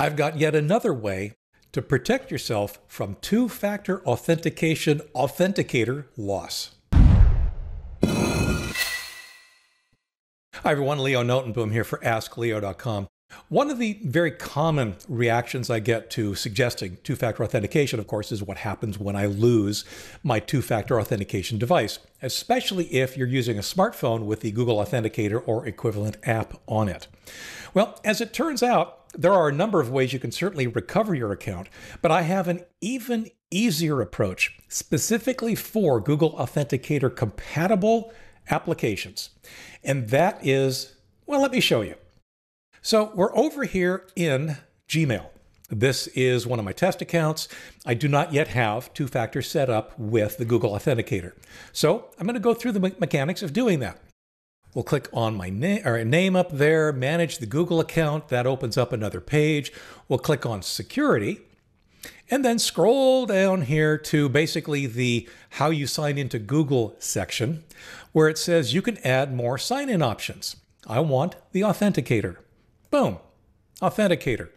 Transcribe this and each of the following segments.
I've got yet another way to protect yourself from two factor authentication authenticator loss. Hi, everyone. Leo Notenboom here for AskLeo.com. One of the very common reactions I get to suggesting two factor authentication, of course, is what happens when I lose my two factor authentication device, especially if you're using a smartphone with the Google Authenticator or equivalent app on it. Well, as it turns out, there are a number of ways you can certainly recover your account, but I have an even easier approach specifically for Google Authenticator compatible applications. And that is, well, let me show you. So we're over here in Gmail. This is one of my test accounts. I do not yet have two factor set up with the Google Authenticator. So I'm going to go through the me- mechanics of doing that. We'll click on my na- or name up there, manage the Google account. That opens up another page. We'll click on security and then scroll down here to basically the how you sign into Google section where it says you can add more sign in options. I want the authenticator. Boom, authenticator.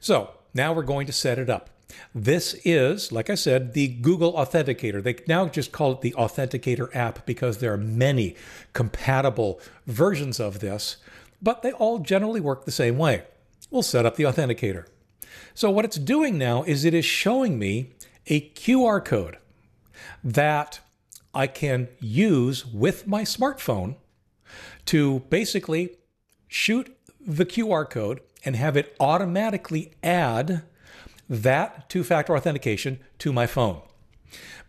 So now we're going to set it up. This is, like I said, the Google Authenticator. They now just call it the Authenticator app because there are many compatible versions of this, but they all generally work the same way. We'll set up the Authenticator. So, what it's doing now is it is showing me a QR code that I can use with my smartphone to basically shoot the QR code and have it automatically add that two factor authentication to my phone.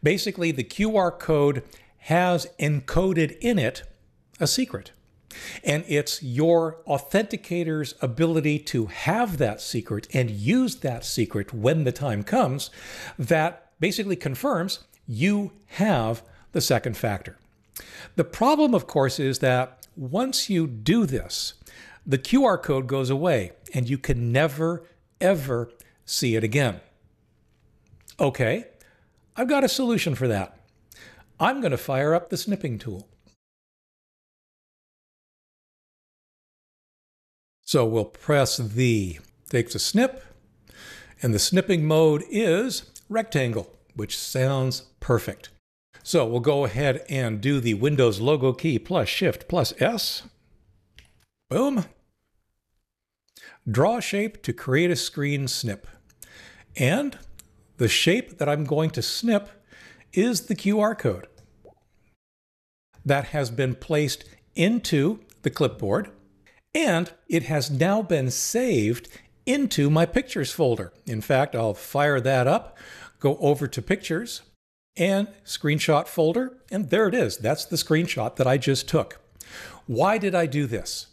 Basically, the QR code has encoded in it a secret. And it's your authenticator's ability to have that secret and use that secret when the time comes that basically confirms you have the second factor. The problem, of course, is that once you do this, the QR code goes away and you can never, ever see it again. Okay, I've got a solution for that. I'm going to fire up the snipping tool. So we'll press the, takes a snip, and the snipping mode is rectangle, which sounds perfect. So we'll go ahead and do the Windows logo key plus Shift plus S. Boom. Draw a shape to create a screen snip. And the shape that I'm going to snip is the QR code that has been placed into the clipboard and it has now been saved into my pictures folder. In fact, I'll fire that up, go over to pictures, and screenshot folder, and there it is. That's the screenshot that I just took. Why did I do this?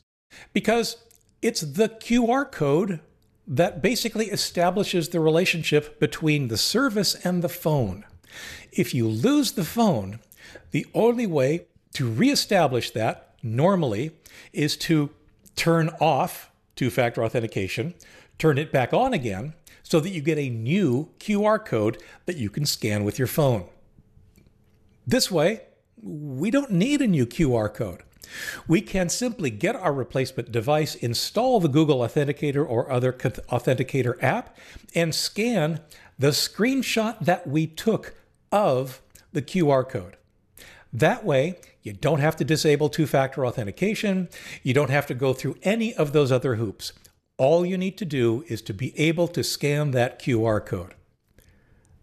Because it's the QR code that basically establishes the relationship between the service and the phone. If you lose the phone, the only way to reestablish that normally is to turn off two factor authentication, turn it back on again, so that you get a new QR code that you can scan with your phone. This way, we don't need a new QR code. We can simply get our replacement device, install the Google Authenticator or other Authenticator app, and scan the screenshot that we took of the QR code. That way, you don't have to disable two factor authentication. You don't have to go through any of those other hoops. All you need to do is to be able to scan that QR code.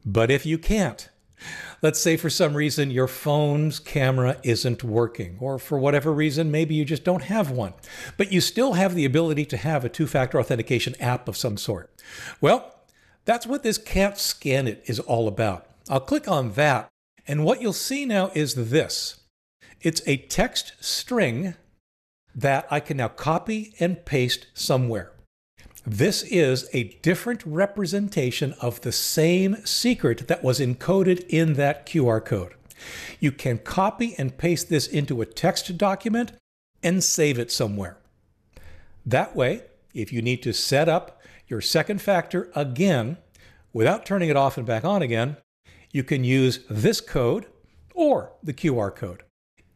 But if you can't, Let's say for some reason your phone's camera isn't working, or for whatever reason, maybe you just don't have one, but you still have the ability to have a two factor authentication app of some sort. Well, that's what this can't scan it is all about. I'll click on that, and what you'll see now is this it's a text string that I can now copy and paste somewhere. This is a different representation of the same secret that was encoded in that QR code. You can copy and paste this into a text document and save it somewhere. That way, if you need to set up your second factor again without turning it off and back on again, you can use this code or the QR code.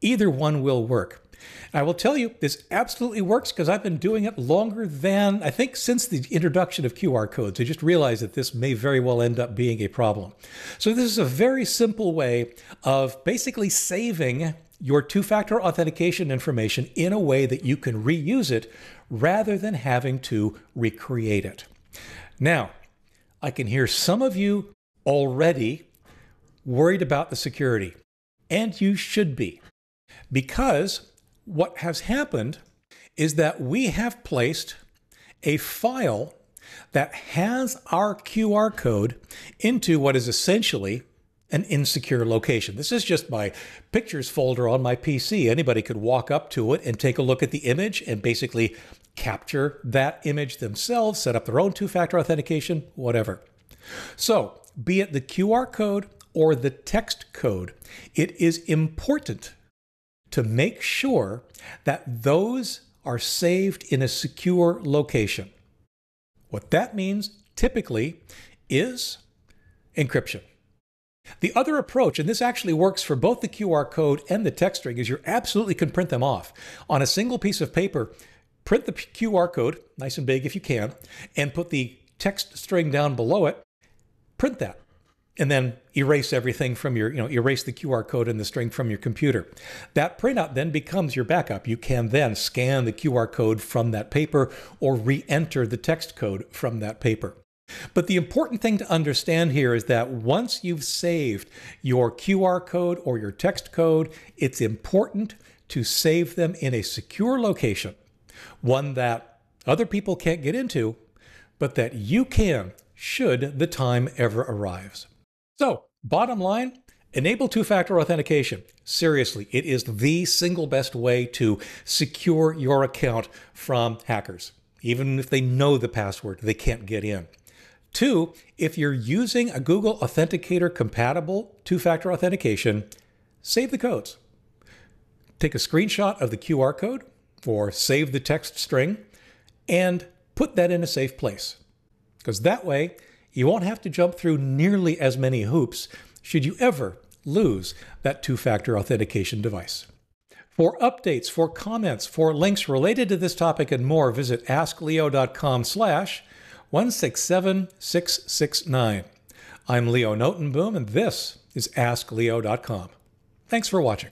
Either one will work. I will tell you, this absolutely works because I've been doing it longer than, I think, since the introduction of QR codes. I just realized that this may very well end up being a problem. So, this is a very simple way of basically saving your two factor authentication information in a way that you can reuse it rather than having to recreate it. Now, I can hear some of you already worried about the security, and you should be, because what has happened is that we have placed a file that has our QR code into what is essentially an insecure location. This is just my pictures folder on my PC. Anybody could walk up to it and take a look at the image and basically capture that image themselves, set up their own two factor authentication, whatever. So, be it the QR code or the text code, it is important to make sure that those are saved in a secure location. What that means typically is encryption. The other approach, and this actually works for both the QR code and the text string, is you absolutely can print them off. On a single piece of paper, print the QR code, nice and big if you can, and put the text string down below it, print that and then erase everything from your, you know, erase the QR code and the string from your computer. That printout then becomes your backup. You can then scan the QR code from that paper or re enter the text code from that paper. But the important thing to understand here is that once you've saved your QR code or your text code, it's important to save them in a secure location, one that other people can't get into, but that you can should the time ever arrives. So, bottom line, enable two factor authentication. Seriously, it is the single best way to secure your account from hackers. Even if they know the password, they can't get in. Two, if you're using a Google Authenticator compatible two factor authentication, save the codes. Take a screenshot of the QR code or save the text string and put that in a safe place. Because that way, you won't have to jump through nearly as many hoops should you ever lose that two factor authentication device. For updates, for comments, for links related to this topic and more, visit askleo.com slash 167669. I'm Leo Notenboom, and this is AskLeo.com. Thanks for watching.